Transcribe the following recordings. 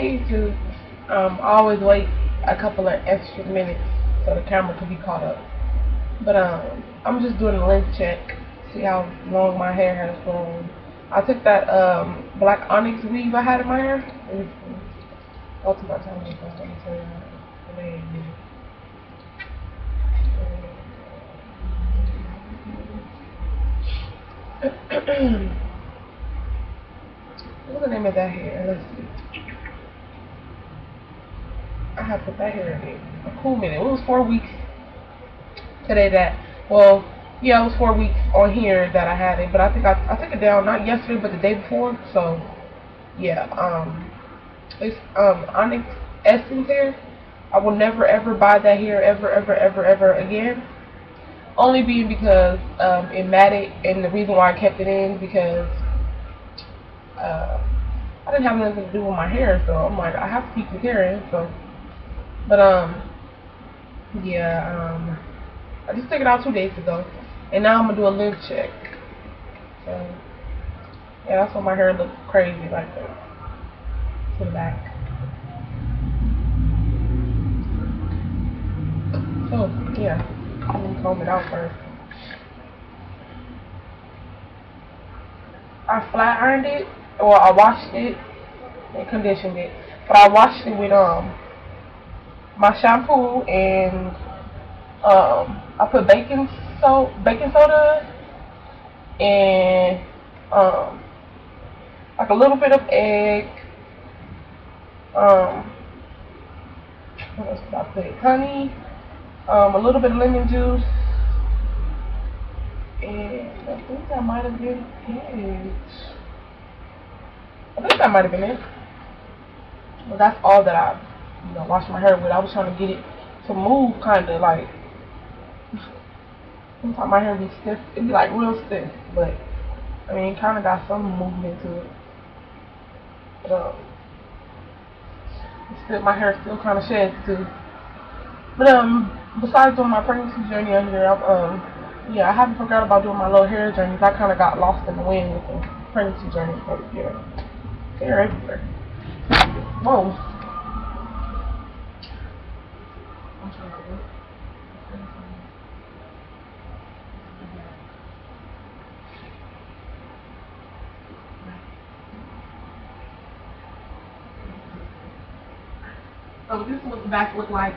Hey YouTube. Um, always wait a couple of extra minutes so the camera could be caught up. But um, I'm just doing a length check, see how long my hair has grown. I took that um, black onyx weave I had in my hair. Go to my tell you. What's the name of that hair? Let's see. I have put that hair in a cool minute. It was four weeks today that, well, yeah, it was four weeks on here that I had it, but I think I, I took it down, not yesterday, but the day before, so, yeah, um, it's, um, Onyx Essence hair. I will never, ever buy that hair, ever, ever, ever, ever again. Only being because, um, it matted, and the reason why I kept it in, because uh, I didn't have nothing to do with my hair, so I'm like, I have to keep the hair in, so. But, um, yeah, um, I just took it out two days ago, and now I'm gonna do a length check. So, yeah, that's why my hair looks crazy like that. To the back. Oh, yeah, I'm gonna comb it out first. I flat ironed it or I washed it and conditioned it. But I washed it with um my shampoo and um I put baking so baking soda and um like a little bit of egg. Um what else did I put? Honey, um, a little bit of lemon juice, and I think that might have been it. I think that might have been it. But that's all that I, you know, washed my hair with. I was trying to get it to move, kind of like. Sometimes my hair be stiff. It be like real stiff, but I mean, kind of got some movement to it. But um, still, my hair still kind of sheds too. But um, besides doing my pregnancy journey under here, I've, um, yeah, I haven't forgot about doing my little hair journeys. I kind of got lost in the wind with the pregnancy journey, but yeah. They're everywhere. Whoa. So this the back look like.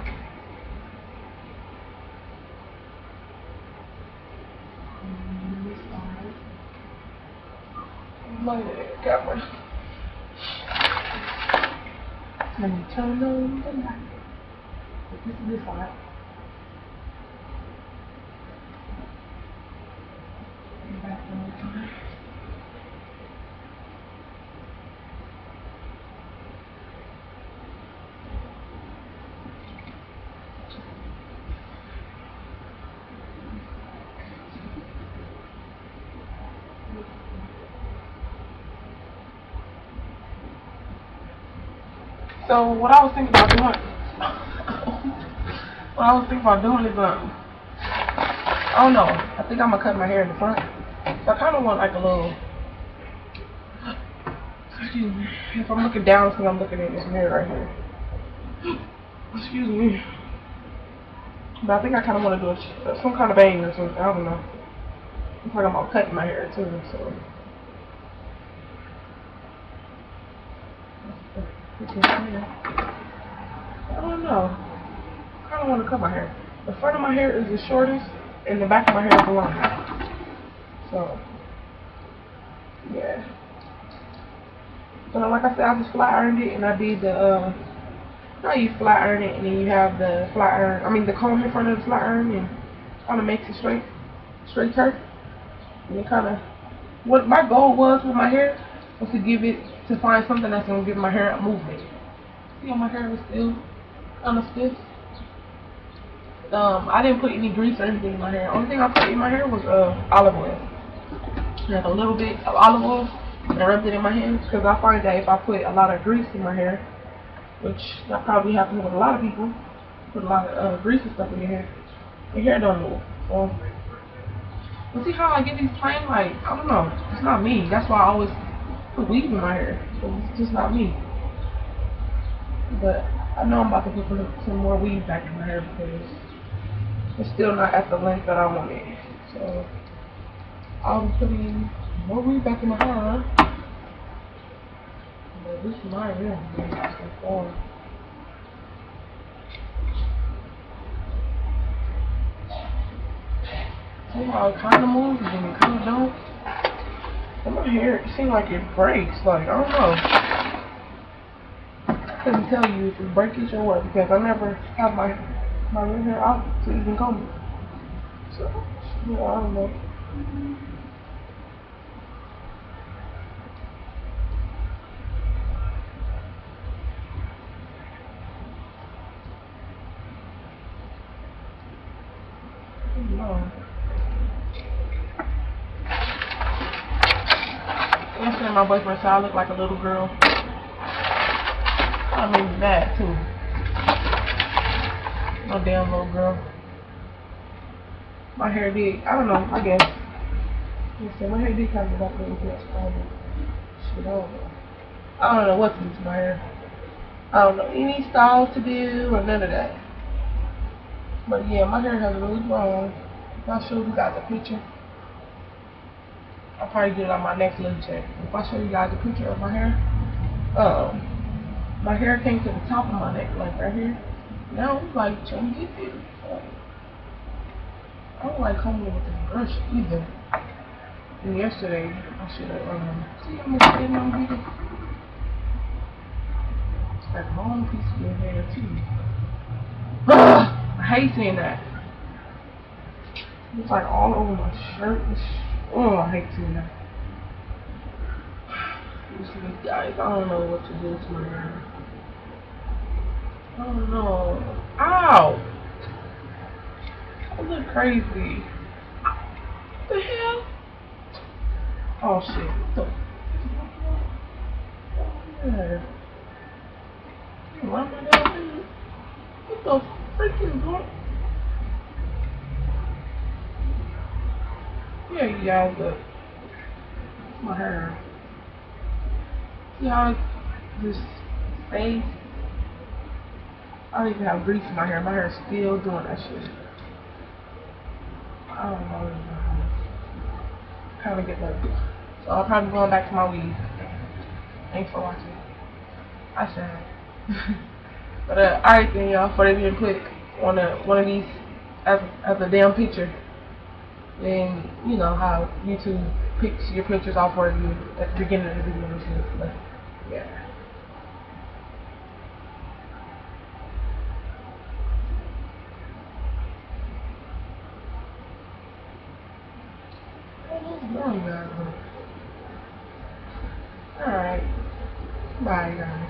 At camera. Let me turn on the light. This is this side. Back one more time. So what I was thinking about doing, what I was thinking about doing is um, I don't know. I think I'm gonna cut my hair in the front. So I kind of want like a little. Excuse me. If I'm looking down, because I'm looking at this mirror right here. Excuse me. But I think I kind of want to do a, some kind of bang or something. I don't know. I'm talking about cutting my hair too, so. I don't know. I kind of want to cut my hair. The front of my hair is the shortest, and the back of my hair is the longest. So, yeah. So, like I said, I just flat ironed it, and I did the, uh, now you flat iron it, and then you have the flat iron, I mean, the comb in front of the flat iron, and kind of makes it straight, straight. And it kind of, what my goal was with my hair was to give it to find something that's going to give my hair a movement. See how my hair is still kind of stiff? Um, I didn't put any grease or anything in my hair. Only thing I put in my hair was uh, olive oil. Like a little bit of olive oil and rubbed it in my hands because I find that if I put a lot of grease in my hair, which that probably happens with a lot of people, put a lot of uh, grease and stuff in your hair, your hair don't move. So, you see how I get these plain? Like, I don't know. It's not me. That's why I always put weave in my hair. So it's just not me. But I know I'm about to put some, more weave back in my hair because it's still not at the length that I want it. So I'll be putting more weave back in my hair. But this is my hair. So See how it kind of moves and then it kind of don't? And my hair, it seems like it breaks. Like, I don't know couldn't tell you if it's breakage or what because I never have my my real hair out to even comb it. So yeah, I don't know. Yesterday my boyfriend said I look like a little girl. I mean that too. No damn little girl. My hair did, I don't know, I guess. Listen, my hair did kind of look a little stronger. Um, shit, I don't know. I don't know what to do to my hair. I don't know any styles to do or none of that. But yeah, my hair has really grown. I'll show you guys a picture. I'll probably do it on my next little check. If I show you guys a picture of my hair, um, my hair came to the top of my neck, like right here. Now it's like chunky too. I don't like combing with this brush either. And yesterday, I should have, um, see how much here? It's like a long piece of your hair too. Ugh, I hate seeing that. It's like all over my shirt. Oh, I hate. Guys, I don't know what to do to my hair. Oh no. Ow! That look crazy. What the hell? Oh shit. What the yeah. I? What the freaking Yeah, you guys look. My hair. See how this face I don't even have grease in my hair. My hair is still doing that shit. I don't know. Kind of get that. So I'll probably going back to my weave. Thanks for watching. I said. but uh, alright then y'all, for being quick on a, one of these as, as a damn picture. Then you know how YouTube picks your pictures off for you at the beginning of the video. But yeah. Alright. Bye, guys.